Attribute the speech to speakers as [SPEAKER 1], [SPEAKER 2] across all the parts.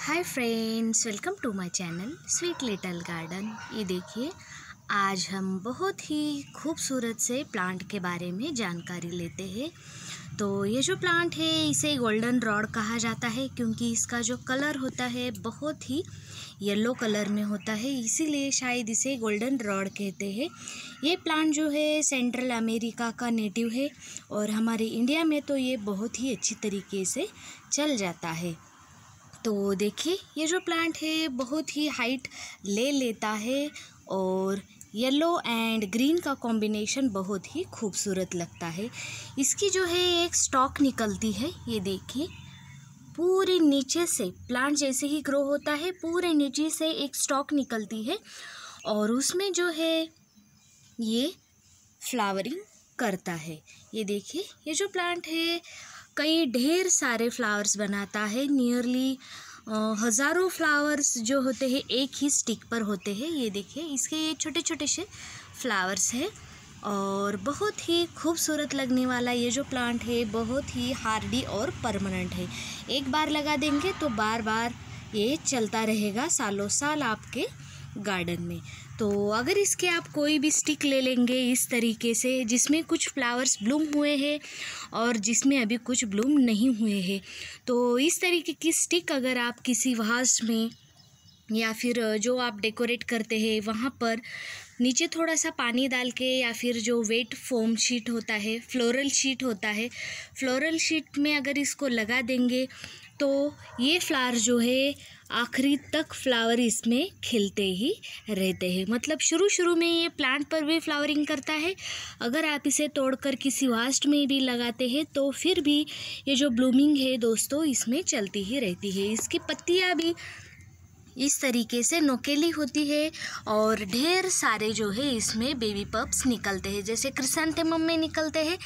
[SPEAKER 1] Hi friends welcome to my channel sweet little garden ये देखिए, आज हम बहुत ही खूबसूरत से प्लांट के बारे में जानकारी लेते हैं। तो ये जो प्लांट है, इसे गोल्डन रॉड कहा जाता है, क्योंकि इसका जो कलर होता है, बहुत ही येलो कलर में होता है। इसीलिए शायद इसे गोल्डन रॉड कहते हैं। ये प्लांट जो है सेंट्रल अमेरिका का नेटिव है, और हमारे इंडिया में तो ये बहुत ही अच्छी तरीके से चल जाता है। तो देखिए, ये जो प्लांट है, बहुत ही हाइट ले लेता है और येलो एंड ग्रीन का कॉम्बिनेशन बहुत ही खूबसूरत लगता है। इसकी जो है, एक स्टॉक निकलती है, ये देखिए। पूरे नीचे से प्लांट जैसे ही ग्रो होता है, पूरे नीचे से एक स्टॉक निकलती है और उसमें जो है, ये फ्लावरिंग करता है। ये देखिए, ये जो प्लांट है कई ढेर सारे फ्लावर्स बनाता है। नियरली हज़ारों फ्लावर्स जो होते हैं, एक ही स्टिक पर होते हैं। ये देखिए, इसके ये छोटे छोटे से फ्लावर्स हैं और बहुत ही खूबसूरत लगने वाला ये जो प्लांट है, बहुत ही हार्डी और परमानेंट है। एक बार लगा देंगे तो बार बार ये चलता रहेगा सालों साल आपके गार्डन में। तो अगर इसके आप कोई भी स्टिक ले लेंगे इस तरीके से, जिसमें कुछ फ्लावर्स ब्लूम हुए हैं और जिसमें अभी कुछ ब्लूम नहीं हुए हैं तो इस तरीके की स्टिक अगर आप किसी वास में या फिर जो आप डेकोरेट करते हैं, वहाँ पर नीचे थोड़ा सा पानी डाल के या फिर जो वेट फोम शीट होता है फ्लोरल शीट होता है फ्लोरल शीट में अगर इसको लगा देंगे तो ये फ्लावर जो है, आखिरी तक फ्लावर इसमें खिलते ही रहते हैं। मतलब शुरू शुरू में ये प्लांट पर भी फ्लावरिंग करता है। अगर आप इसे तोड़कर किसी वास्ट में भी लगाते हैं तो फिर भी ये जो ब्लूमिंग है दोस्तों, इसमें चलती ही रहती है। इसकी पत्तियाँ भी इस तरीके से नोकेली होती है और ढेर सारे जो है इसमें बेबी पप्स निकलते हैं। जैसे क्रिसेंथेमम में निकलते हैं,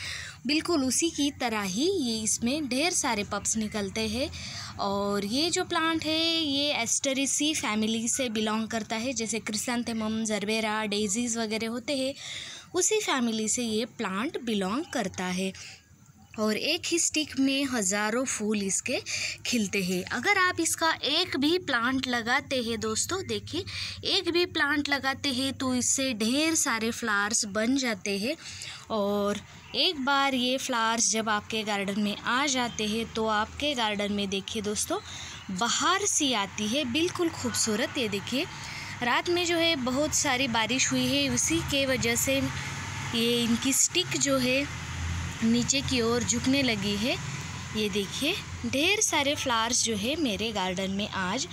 [SPEAKER 1] बिल्कुल उसी की तरह ही ये इसमें ढेर सारे पप्स निकलते हैं। और ये जो प्लांट है, ये एस्टरिसी फैमिली से बिलोंग करता है। जैसे क्रिसेंथेमम जरबेरा डेजीज़ वगैरह होते हैं, उसी फैमिली से ये प्लांट बिलोंग करता है। और एक ही स्टिक में हज़ारों फूल इसके खिलते हैं। अगर आप इसका एक भी प्लांट लगाते हैं दोस्तों, देखिए, एक भी प्लांट लगाते हैं तो इससे ढेर सारे फ्लावर्स बन जाते हैं। और एक बार ये फ्लावर्स जब आपके गार्डन में आ जाते हैं तो आपके गार्डन में देखिए दोस्तों, बाहर सी आती है, बिल्कुल खूबसूरत। ये देखिए, रात में जो है बहुत सारी बारिश हुई है, उसी के वजह से ये इनकी स्टिक जो है नीचे की ओर झुकने लगी है। ये देखिए, ढेर सारे फ्लावर्स जो है मेरे गार्डन में आज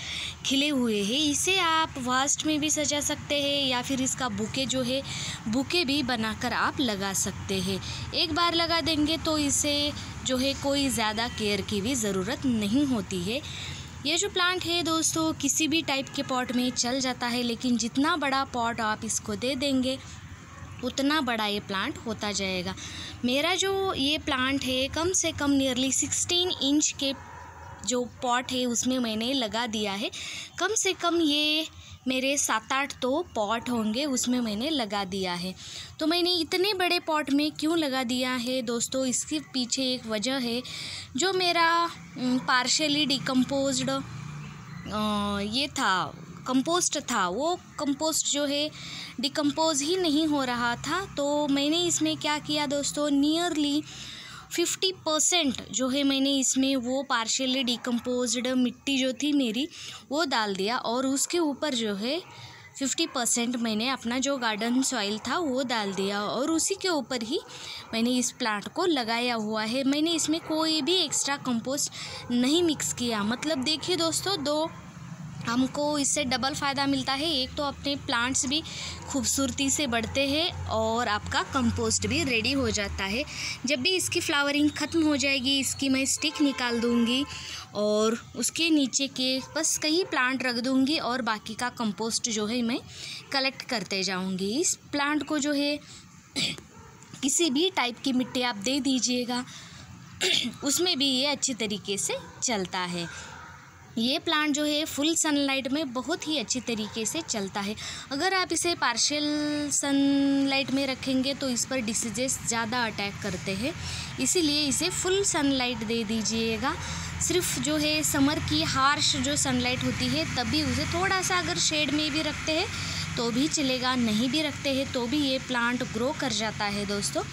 [SPEAKER 1] खिले हुए हैं। इसे आप वास्ट में भी सजा सकते हैं या फिर इसका बुके जो है बुके भी बनाकर आप लगा सकते हैं। एक बार लगा देंगे तो इसे जो है कोई ज़्यादा केयर की भी ज़रूरत नहीं होती है। ये जो प्लांट है दोस्तों, किसी भी टाइप के पॉट में चल जाता है, लेकिन जितना बड़ा पॉट आप इसको दे देंगे उतना बड़ा ये प्लांट होता जाएगा। मेरा जो ये प्लांट है, कम से कम नियरली सिक्सटीन इंच के जो पॉट है, उसमें मैंने लगा दिया है। कम से कम ये मेरे सात आठ तो पॉट होंगे, उसमें मैंने लगा दिया है। तो मैंने इतने बड़े पॉट में क्यों लगा दिया है? दोस्तों, इसके पीछे एक वजह है, जो मेरा पार्शली डिकम्पोज ये था। कंपोस्ट था। वो कंपोस्ट जो है डिकम्पोज ही नहीं हो रहा था। तो मैंने इसमें क्या किया दोस्तों? नियरली फिफ्टी परसेंट जो है मैंने इसमें वो पार्शियली डिकम्पोज मिट्टी जो थी मेरी, वो डाल दिया। और उसके ऊपर जो है फिफ्टी परसेंट मैंने अपना जो गार्डन सॉइल था, वो डाल दिया। और उसी के ऊपर ही मैंने इस प्लांट को लगाया हुआ है। मैंने इसमें कोई भी एक्स्ट्रा कंपोस्ट नहीं मिक्स किया। मतलब देखिए दोस्तों, दो हमको इससे डबल फ़ायदा मिलता है। एक तो अपने प्लांट्स भी खूबसूरती से बढ़ते हैं और आपका कंपोस्ट भी रेडी हो जाता है। जब भी इसकी फ्लावरिंग ख़त्म हो जाएगी, इसकी मैं स्टिक निकाल दूँगी और उसके नीचे के बस कई प्लांट रख दूँगी और बाकी का कंपोस्ट जो है मैं कलेक्ट करते जाऊँगी। इस प्लांट को जो है किसी भी टाइप की मिट्टी आप दे दीजिएगा। उसमें भी ये अच्छी तरीके से चलता है। ये प्लांट जो है, फुल सनलाइट में बहुत ही अच्छी तरीके से चलता है। अगर आप इसे पार्शियल सनलाइट में रखेंगे तो इस पर डिसीजेस ज़्यादा अटैक करते हैं। इसीलिए इसे फुल सनलाइट दे दीजिएगा। सिर्फ़ जो है समर की हार्श जो सनलाइट होती है, तभी उसे थोड़ा सा अगर शेड में भी रखते हैं तो भी चलेगा, नहीं भी रखते हैं तो भी ये प्लांट ग्रो कर जाता है दोस्तों।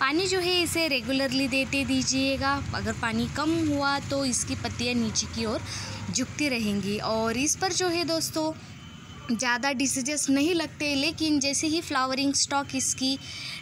[SPEAKER 1] पानी जो है, इसे रेगुलरली देते दीजिएगा। अगर पानी कम हुआ तो इसकी पत्तियाँ नीचे की ओर झुकती रहेंगी और इस पर जो है दोस्तों ज़्यादा डिसीजेस नहीं लगते, लेकिन जैसे ही फ्लावरिंग स्टॉक इसकी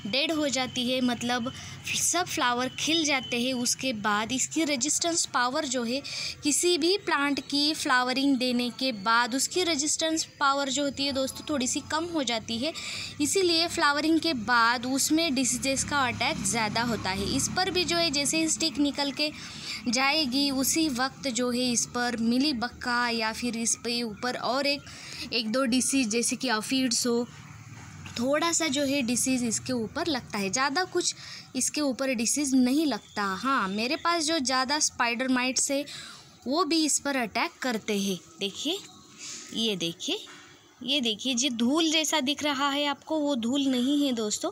[SPEAKER 1] डेड हो जाती है मतलब सब फ्लावर खिल जाते हैं, उसके बाद इसकी रेजिस्टेंस पावर जो है, किसी भी प्लांट की फ्लावरिंग देने के बाद उसकी रेजिस्टेंस पावर जो होती है दोस्तों थोड़ी सी कम हो जाती है। इसीलिए फ्लावरिंग के बाद उसमें डिसीजेस का अटैक ज़्यादा होता है। इस पर भी जो है, जैसे ही स्टिक निकल के जाएगी, उसी वक्त जो है, इस पर मिली बक्का या फिर इस पर ऊपर और एक एक दो डिसीज़ जैसे कि अफीड्स हो, थोड़ा सा जो है डिसीज़ इसके ऊपर लगता है। ज़्यादा कुछ इसके ऊपर डिसीज़ नहीं लगता। हाँ मेरे पास जो ज़्यादा स्पाइडर माइट्स है, वो भी इस पर अटैक करते हैं। देखिए, ये देखिए। ये देखिए जो धूल जैसा दिख रहा है आपको, वो धूल नहीं है दोस्तों,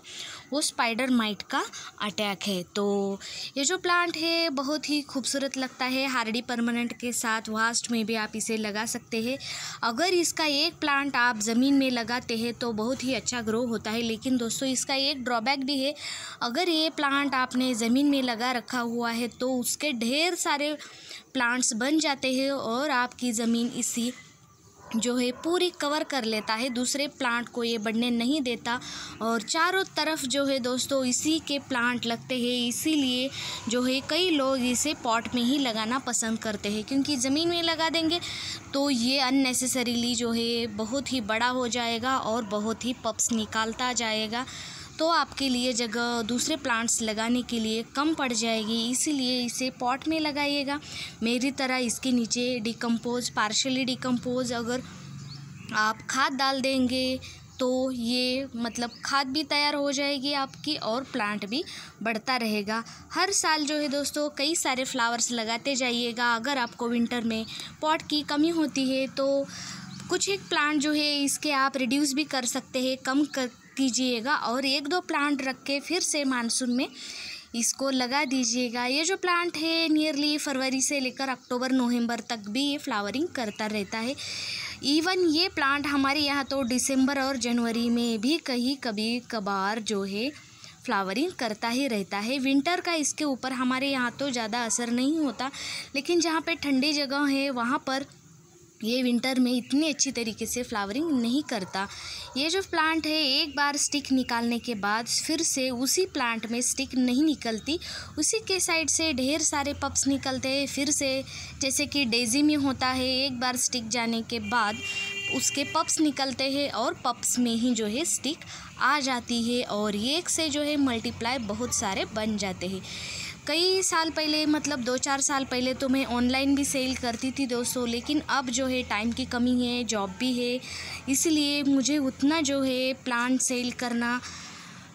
[SPEAKER 1] वो स्पाइडर माइट का अटैक है। तो ये जो प्लांट है, बहुत ही खूबसूरत लगता है हार्डी परमानेंट के साथ वास्ट में भी आप इसे लगा सकते हैं। अगर इसका एक प्लांट आप ज़मीन में लगाते हैं तो बहुत ही अच्छा ग्रो होता है। लेकिन दोस्तों, इसका एक ड्रॉबैक भी है, अगर ये प्लांट आपने ज़मीन में लगा रखा हुआ है तो उसके ढेर सारे प्लांट्स बन जाते हैं और आपकी ज़मीन इसी जो है पूरी कवर कर लेता है, दूसरे प्लांट को ये बढ़ने नहीं देता। और चारों तरफ़ जो है दोस्तों, इसी के प्लांट लगते हैं। इसीलिए जो है कई लोग इसे पॉट में ही लगाना पसंद करते हैं। क्योंकि ज़मीन में लगा देंगे तो ये अननेसेसरीली जो है बहुत ही बड़ा हो जाएगा और बहुत ही पप्स निकालता जाएगा। तो आपके लिए जगह दूसरे प्लांट्स लगाने के लिए कम पड़ जाएगी, इसीलिए इसे पॉट में लगाइएगा। मेरी तरह इसके नीचे डिकम्पोज पार्शली डिकम्पोज अगर आप खाद डाल देंगे तो ये मतलब खाद भी तैयार हो जाएगी आपकी और प्लांट भी बढ़ता रहेगा। हर साल जो है दोस्तों, कई सारे फ्लावर्स लगाते जाइएगा। अगर आपको विंटर में पॉट की कमी होती है तो कुछ एक प्लांट जो है, इसके आप रिड्यूस भी कर सकते हैं, कम कर कीजिएगा और एक दो प्लांट रख के फिर से मानसून में इसको लगा दीजिएगा। ये जो प्लांट है नियरली फरवरी से लेकर अक्टूबर, नवंबर तक भी ये फ्लावरिंग करता रहता है। इवन ये प्लांट हमारे यहाँ तो दिसंबर और जनवरी में भी कहीं कभी कभार जो है फ्लावरिंग करता ही रहता है। विंटर का इसके ऊपर हमारे यहाँ तो ज़्यादा असर नहीं होता, लेकिन जहाँ पे ठंडी जगह है, वहाँ पर ये विंटर में इतनी अच्छी तरीके से फ्लावरिंग नहीं करता। ये जो प्लांट है, एक बार स्टिक निकालने के बाद फिर से उसी प्लांट में स्टिक नहीं निकलती। उसी के साइड से ढेर सारे पप्स निकलते हैं, फिर से जैसे कि डेजी में होता है, एक बार स्टिक जाने के बाद उसके पप्स निकलते हैं और पप्स में ही जो है स्टिक आ जाती है और एक से जो है मल्टीप्लाई बहुत सारे बन जाते हैं। कई साल पहले मतलब दो चार साल पहले तो मैं ऑनलाइन भी सेल करती थी दोस्तों, लेकिन अब जो है टाइम की कमी है जॉब भी है, इसलिए मुझे उतना जो है प्लांट सेल करना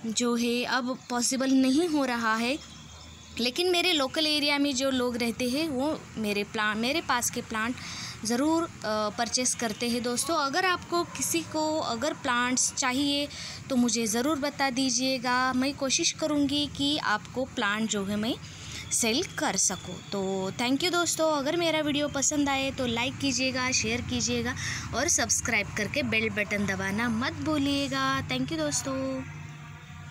[SPEAKER 1] जो है अब पॉसिबल नहीं हो रहा है। लेकिन मेरे लोकल एरिया में जो लोग रहते हैं, वो मेरे प्लांट मेरे पास के प्लांट ज़रूर परचेस करते हैं दोस्तों। अगर आपको किसी को अगर प्लांट्स चाहिए तो मुझे ज़रूर बता दीजिएगा। मैं कोशिश करूँगी कि आपको प्लांट जो है मैं सेल कर सकूँ। तो थैंक यू दोस्तों। अगर मेरा वीडियो पसंद आए तो लाइक कीजिएगा शेयर कीजिएगा और सब्सक्राइब करके बेल बटन दबाना मत भूलिएगा। थैंक यू दोस्तों।